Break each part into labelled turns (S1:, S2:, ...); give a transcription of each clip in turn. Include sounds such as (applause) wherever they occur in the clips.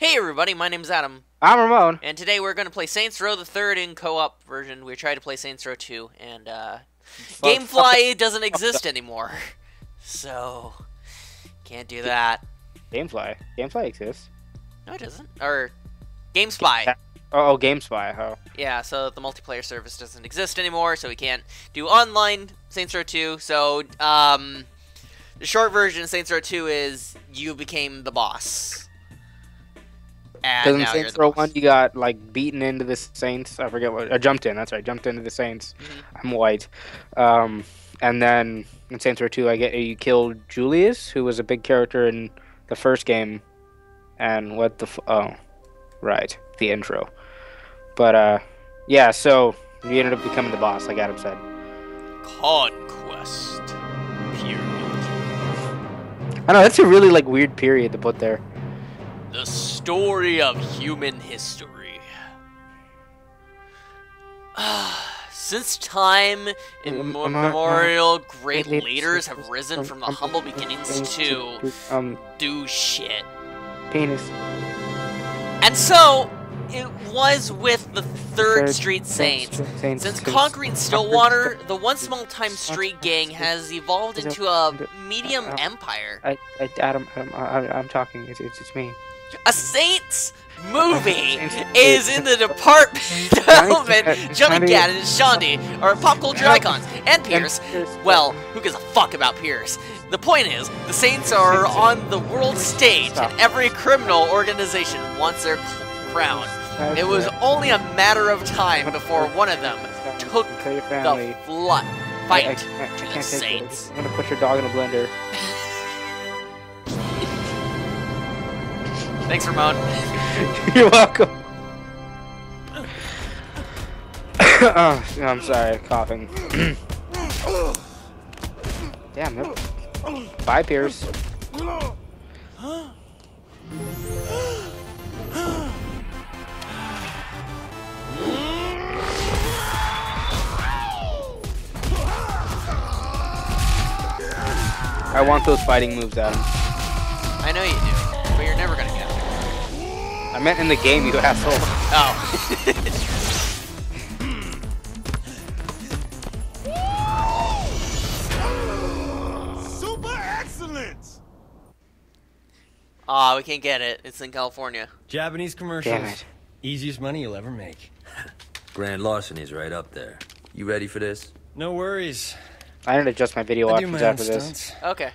S1: Hey everybody, my name's Adam,
S2: I'm Ramon.
S1: and today we're going to play Saints Row the Third in co-op version. We tried to play Saints Row 2, and uh, GameFly doesn't exist anymore, (laughs) so can't do that.
S2: Gamefly. Gamefly exists.
S1: No, it doesn't. Or GameSpy.
S2: Oh, oh GameSpy. Oh.
S1: Yeah, so the multiplayer service doesn't exist anymore, so we can't do online Saints Row 2. So, um, the short version of Saints Row 2 is you became the boss. And
S2: Because in Saints Row 1, you got, like, beaten into the Saints. I forget what. I jumped in. That's right. Jumped into the Saints.
S1: Mhm.
S2: I'm white. Um, and then in Saints Row 2, I get you killed Julius, who was a big character in the first game. And what the. F- oh. Right. The intro. But, uh, yeah, so you ended up becoming the boss, like Adam said.
S1: Conquest. Period.
S2: I know, that's a really, like, weird period to put there.
S1: The story of human history. (sighs) Since time immemorial, great leaders have risen from the humble beginnings to
S2: Um,
S1: do shit.
S2: penis.
S1: And so, it was with the Third Street Saints. Since conquering Stillwater, the one small-time street gang has evolved into a medium empire.
S2: I, I, Adam, Adam, I, I'm talking. It's, it's, it's me.
S1: A Saints movie (laughs) is in the department development. (laughs) Johnny and Shaundi are pop culture icons, and Pierce. Well, who gives a fuck about Pierce? The point is, the Saints are on the world stage, and every criminal organization wants their crown. It was only a matter of time (laughs) before one of them took the
S2: family.
S1: flood
S2: I, I,
S1: fight to the. Saints.
S2: I'm gonna put your dog in a blender.
S1: Thanks, Ramon. (laughs)
S2: You're welcome. (coughs) oh, I'm sorry, coughing. (coughs) Damn it. Bye, Pierce. I want those fighting moves, Adam.
S1: I know you do,
S2: I meant in the game, you asshole.
S1: Oh. (laughs)
S3: Super excellence!
S1: Aw, we can't get it. It's in California.
S4: Japanese commercials.
S2: Damn it.
S4: Easiest money you'll ever make. (laughs)
S5: Grand larceny's right up there. You ready for this?
S4: No worries.
S2: I need to adjust my video
S4: I
S2: options
S4: my own
S2: after this.
S1: Okay.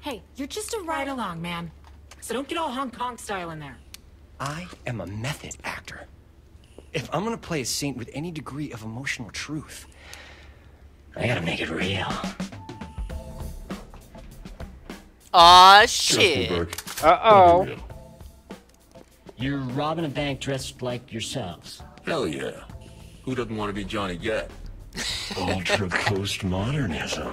S6: Hey, you're just a ride along, man. So don't get all Hong Kong style in there.
S4: I am a method actor. If I'm gonna play a saint with any degree of emotional truth, I gotta make it real.
S1: Aw, shit.
S2: Uh oh.
S7: You're robbing a bank dressed like yourselves.
S3: Hell yeah. Who doesn't want to be Johnny Gat?
S7: Ultra postmodernism.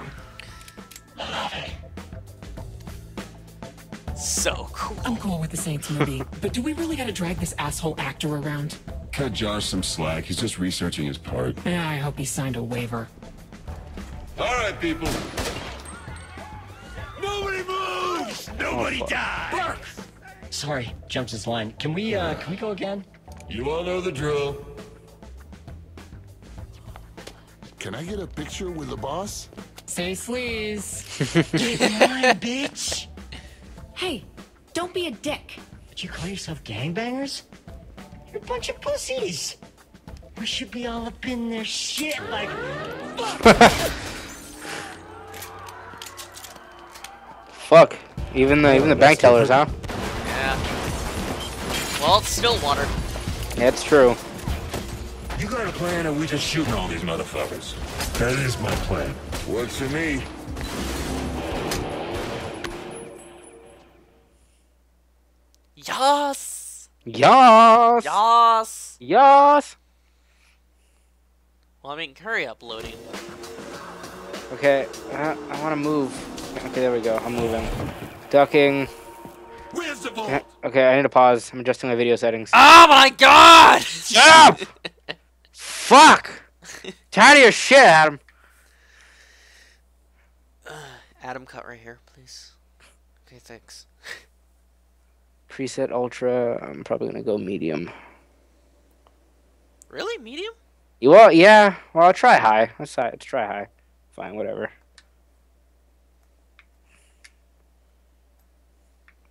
S1: So cool.
S6: I'm cool with the Saints movie, but do we really gotta drag this asshole actor around?
S8: Cut Josh some slack. He's just researching his part.
S6: Yeah, I hope he signed a waiver.
S8: All right, people.
S3: Nobody moves! Nobody dies!
S7: Sorry, jumped his line. Can we, uh, can we go again?
S8: You all know the drill.
S3: Can I get a picture with the boss?
S6: Say sleaze.
S7: Get in line, (laughs) bitch!
S6: Hey, don't be a dick.
S7: But you call yourself gangbangers? You're a bunch of pussies. We should be all up in their shit like. (laughs)
S2: Fuck. Even the even the bank tellers, huh?
S1: Yeah. Well, it's still
S2: water. it's true.
S8: You got a plan, or we just shooting all these motherfuckers?
S3: That is my plan.
S8: Works for me.
S1: Yas.
S2: Yas.
S1: Yas.
S2: Yas.
S1: Well, I mean, hurry up, loading.
S2: Okay, I, I want to move. Okay, there we go. I'm moving. Ducking.
S3: Where's the
S2: Okay,
S3: vault?
S2: Okay, I need to pause. I'm adjusting my video settings.
S1: Oh my god!
S2: Shut up! (laughs) Fuck! Tired of your shit, Adam.
S1: Uh, Adam, cut right here, please. Okay, thanks. (laughs)
S2: Preset ultra. I'm probably gonna go medium.
S1: Really? Medium?
S2: You well, yeah. Well, I'll try high. Let's try. Let's try high. Fine, whatever.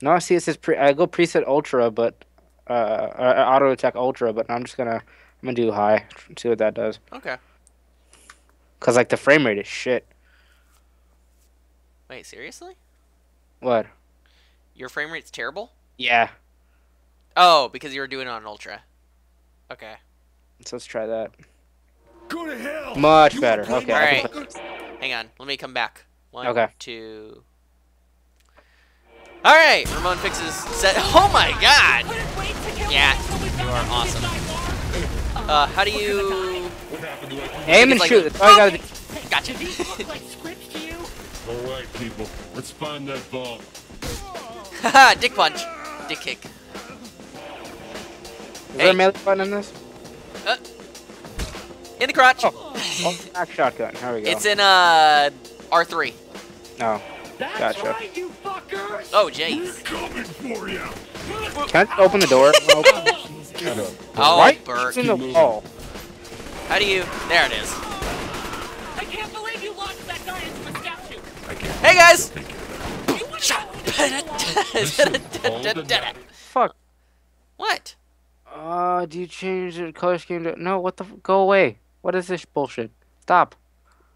S2: No, I see it says pre. I go preset ultra, but uh, uh, auto attack ultra, but I'm just gonna I'm gonna do high. See what that does.
S1: Okay.
S2: Cause like the frame rate is shit.
S1: Wait, seriously?
S2: What?
S1: Your frame rate's terrible?
S2: Yeah.
S1: Oh, because you were doing it on ultra. Okay.
S2: So let's try that.
S3: Go to hell.
S2: Much better. Okay.
S1: All
S2: I
S1: right.
S2: can-
S1: Hang on. Let me come back. One,
S2: Okay.
S1: two. All right. Ramon fixes set. (laughs) Oh my God. Yeah, you are awesome. Uh, how do you?
S2: Aim and
S1: like-
S2: shoot. That's all I gotta do. (laughs)
S1: Gotcha.
S3: All right, people. Let's find that vault. (laughs)
S1: Haha, dick punch. Dick kick.
S2: Is there
S1: Hey.
S2: a melee button in this?
S1: Uh, in the crotch.
S2: Oh, back shotgun. There we go.
S1: It's in uh R3.
S2: No.
S7: That's
S2: Gotcha.
S7: right, you fuckers!
S1: Oh, jeez.
S3: Coming for you. (laughs)
S2: Can I open the door? Open.
S3: Shut up.
S1: Oh,
S2: right?
S1: Bert.
S2: It's in the wall.
S1: How do you? There it is.
S6: I can't believe you launched that guy into a statue.
S1: Hey guys.
S3: Hold the
S2: Fuck.
S1: what?
S2: Uh, do you change the color scheme to? No. What the? F- go away. What is this bullshit? Stop.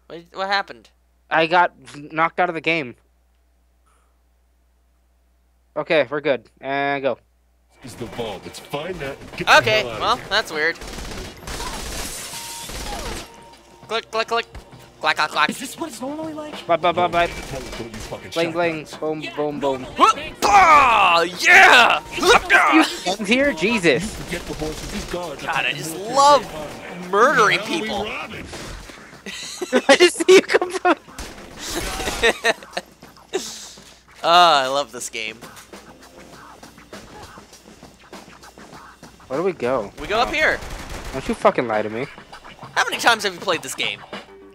S1: What, what happened?
S2: I got knocked out of the game. Okay, we're good. And go.
S3: is the vault. Let's find that. and Get the
S1: Okay,
S3: hell out of
S1: well, that's weird. Click, click, click. Clack, clack, clack.
S7: Is this what it's normally like?
S2: Bye bye bye bye.
S3: Teleport you fucking
S2: Bling bling.
S3: shotguns.
S2: Boom boom boom.
S1: Ah, yeah!
S2: Guns here, Jesus.
S3: Get the horses. These guards. are
S1: God, I just love murdering
S3: How are we
S1: people. (laughs)
S2: I just see you come from. (laughs)
S1: Ah, I love this game.
S2: Where do we go?
S1: We go up here.
S2: Don't you fucking lie to me.
S1: How many times have you played this game?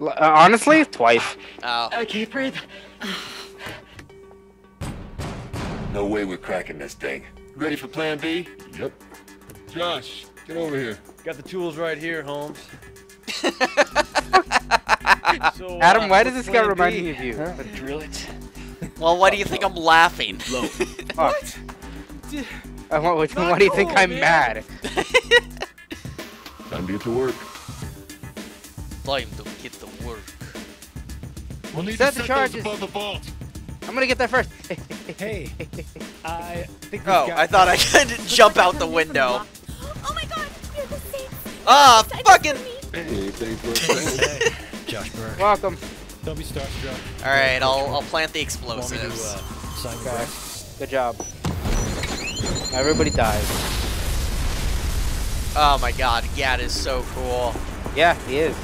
S2: L- uh, honestly, twice.
S1: Oh,
S7: I can't breathe.
S8: No way we're cracking this thing.
S3: Ready for plan B? Yep. Josh, get over here.
S9: Got the tools right here, Holmes. (laughs) so,
S2: Adam,
S9: uh,
S2: why does this guy remind me of you?
S9: Huh? Drill it.
S1: well, why do you think I'm laughing? (laughs)
S2: Fuck. Uh, why, why, why do you think I'm mad?
S3: Time to get to work.
S1: Time to get to work.
S3: We'll need
S2: Set
S3: to
S2: the
S3: set
S2: charges.
S3: those above the vault.
S2: I'm gonna get there first. (laughs)
S9: Hey, I think.
S1: Oh, I thought I (laughs) (laughs) could jump out the window.
S10: Oh my god, you're the same.
S1: Ah,
S10: I just
S1: fucking.
S3: Hey, thanks for
S9: Josh Birk.
S2: Welcome.
S9: Don't be starstruck.
S1: All right, I'll I'll plant the
S9: Want me to uh,
S1: explosives.
S2: Okay.
S9: okay.
S2: Good job. Everybody dies.
S1: Oh my God, Gat is so cool.
S2: Yeah, he is.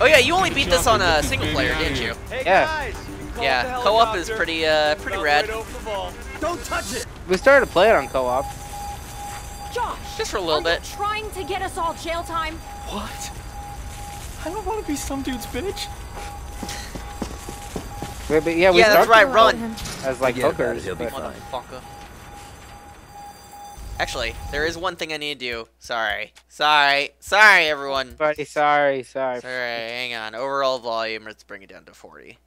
S1: Oh yeah, you only beat this on a single player, didn't you?
S9: Hey
S2: Yeah.
S9: guys! call
S1: Yeah, co-op is pretty uh pretty
S9: Drop
S1: rad.
S9: right over the vault. Don't touch it!
S2: We started to play it on co-op.
S10: Josh,
S1: Just for a little bit.
S10: trying to get us all jail time?
S9: What? I don't want to be some dude's bitch.
S2: But, but yeah, we
S1: Yeah, that's
S2: started
S1: right. Run,
S2: as like
S5: Forget about
S2: hookers.
S5: it, he'll be
S2: but-
S5: fine.
S1: motherfucker. Actually, there is one thing I need to do. Sorry, sorry, sorry, everyone.
S2: Buddy, sorry, sorry.
S1: Sorry, hang on. Overall volume, let's bring it down to 40.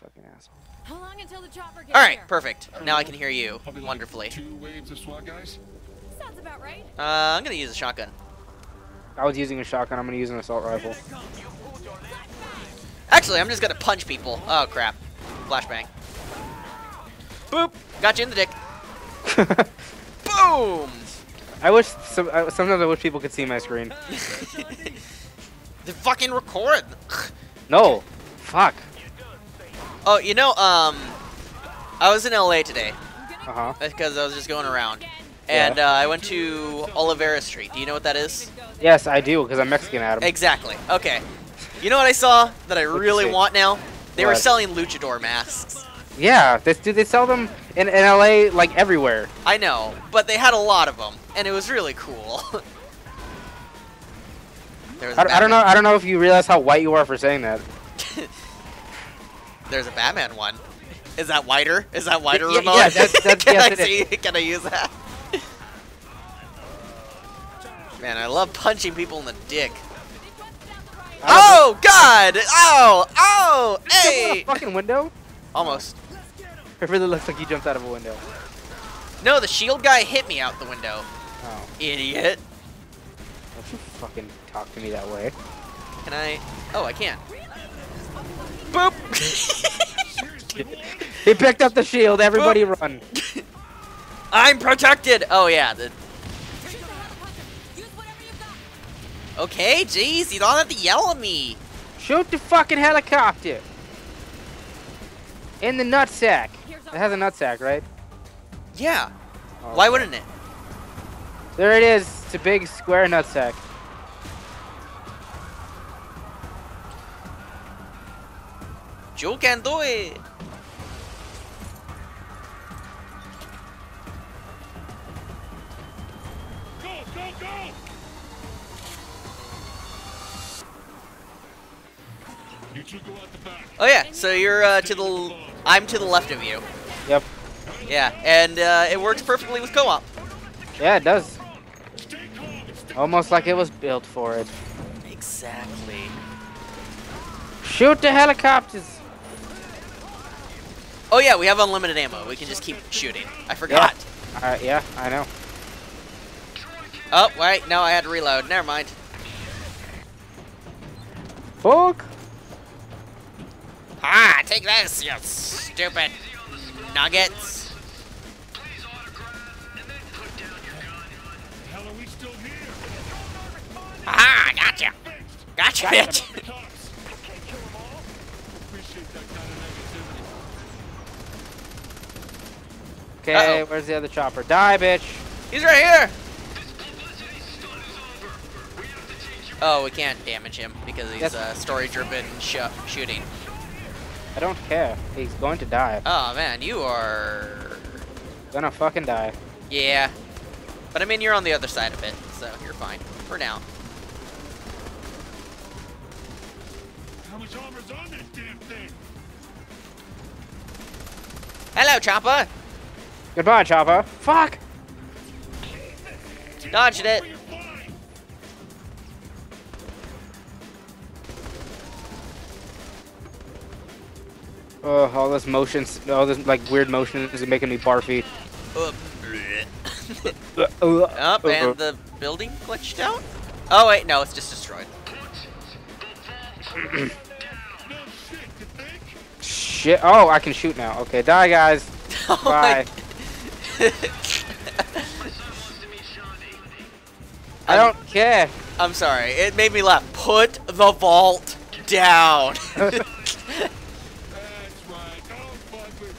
S2: Fucking asshole.
S10: How long until the chopper gets
S1: All right,
S10: here?
S1: perfect. Now I can hear you
S3: Probably like
S1: wonderfully.
S3: Two waves of SWAT guys.
S10: Sounds about right.
S1: Uh, I'm gonna use a shotgun.
S2: I was using a shotgun. I'm gonna use an assault rifle.
S1: Actually, I'm just gonna punch people. Oh crap! Flashbang. Boop! Got you in the dick. (laughs) Boom!
S2: I wish some, sometimes I wish people could see my screen. (laughs)
S1: The fucking record.
S2: No, fuck.
S1: Oh, you know, um, I was in LA today
S2: Uh huh.
S1: because I was just going around, and uh, I went to Olvera Street. Do you know what that is?
S2: Yes, I do because I'm Mexican, Adam.
S1: Exactly. Okay. You know what I saw that I really want now? They were selling luchador masks.
S2: Yeah, they do. They sell them in, in LA like everywhere.
S1: I know, but they had a lot of them, and it was really cool. (laughs) there was a
S2: I, I don't know. I don't know if you realize how white you are for saying that. (laughs)
S1: There's a Batman one. Is that wider? Is that wider
S2: Yeah,
S1: remote?
S2: yeah, that's- that's- (laughs)
S1: can
S2: yes,
S1: I see? Can I use that? Man, I love punching people in the dick. Oh God! Oh! Oh! Hey!
S2: fucking window?
S1: Almost. (laughs)
S2: It really looks like you jumped out of a window.
S1: No, the shield guy hit me out the window.
S2: Oh.
S1: Idiot.
S2: Don't you fucking talk to me that way.
S1: Can I? Oh, I can't. Boop. (laughs)
S2: He picked up the shield. Everybody run. (laughs)
S1: I'm protected. Oh yeah. The... Okay, jeez, you don't have to yell at me.
S2: Shoot the fucking helicopter. In the nutsack. It has a nutsack, right?
S1: Yeah.
S2: Oh,
S1: Why wouldn't it?
S2: There it is. It's a big square nutsack.
S1: You can do it.
S3: Go, go, go! You two go out.
S1: Oh yeah. So you're uh, to the. I'm to the left of you.
S2: Yep.
S1: Yeah, and uh, it works perfectly with co-op.
S2: Yeah, it does. Almost like it was built for it.
S1: Exactly.
S2: Shoot the helicopters.
S1: Oh yeah, we have unlimited ammo. We can just keep shooting. I forgot.
S2: Alright, yeah, I know.
S1: Oh wait, no, I had to reload. Never mind.
S2: Fuck.
S1: Ah, take this, you stupid nuggets.
S3: Hell, are we still here?
S1: Ah, gotcha. Gotcha, (laughs) bitch.
S3: Cops. Appreciate that kind of negativity.
S2: Okay,
S1: Uh-oh.
S2: where's the other chopper? Die, bitch.
S1: He's right here. Oh, we can't damage him because he's uh, story-driven sh shooting.
S2: I don't care. He's going to die.
S1: Oh man, you are.
S2: Gonna fucking die.
S1: Yeah, but I mean you're on the other side of it, so you're fine for now.
S3: How much armor's on this damn thing?
S1: Hello, Chopper.
S2: Goodbye, chopper. Fuck.
S1: Dodged it.
S2: Oh, all this motions, all this like weird motions is making me barfy.
S1: Uh,
S2: Uh, uh,
S1: Up
S2: uh,
S1: and the building glitched out. Oh wait, no, it's just destroyed.
S3: Shit, you think?
S2: Shit. Oh, I can shoot now. Okay, die, guys. (laughs)
S1: Oh
S2: Bye. (laughs) I don't care.
S1: I'm sorry. It made me laugh. Put the vault down. (laughs)
S3: That's right. Don't fuck with.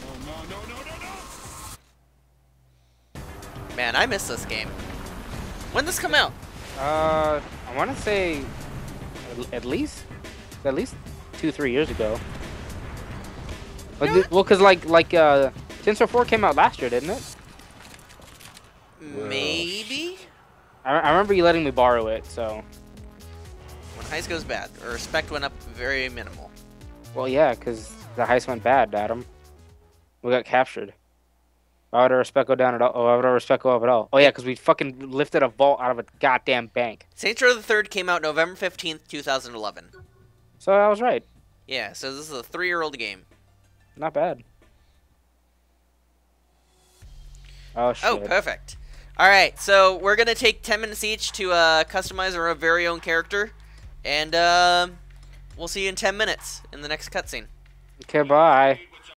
S3: Oh, no, no, no, no, no!
S1: Man, I miss this game. When this come out?
S2: Uh, I want to say at- at least, at least two, three years ago. But th- well, cause like like uh, Tensor 4 came out last year, didn't it?
S1: Maybe.
S2: I, I remember you letting me borrow it. So,
S1: When heist goes bad, or respect went up very minimal.
S2: well, yeah, cause the heist went bad, Adam. We got captured. Why would our respect go down at all? Oh, why would our respect go up at all? Oh yeah, cause we fucking lifted a vault out of a goddamn bank.
S1: Saints Row the Third came out November 15th, 2011.
S2: So I was right.
S1: Yeah, so this is a three-year-old game.
S2: Not bad. Oh shit.
S1: Oh, perfect. All right, so we're gonna take 10 minutes each to uh, customize our very own character, and um we'll see you in 10 minutes in the next cutscene.
S2: Okay, bye.